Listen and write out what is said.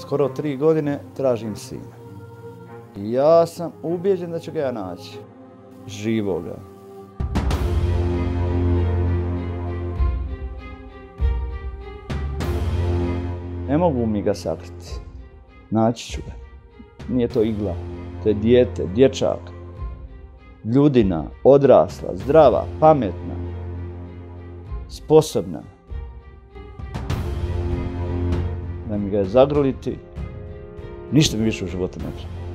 skoro tri godine tražim sina. I ja sam ubijeđen da ću ga ja naći. Živoga. Ne mogu mi ga sakriti. Naći ću ga. Nije to igla. To je dijete, dječak. Ljudina, odrasla, zdrava, pametna, sposobna. Mi ga je zagrliti, ništa mi više u životu ne treba.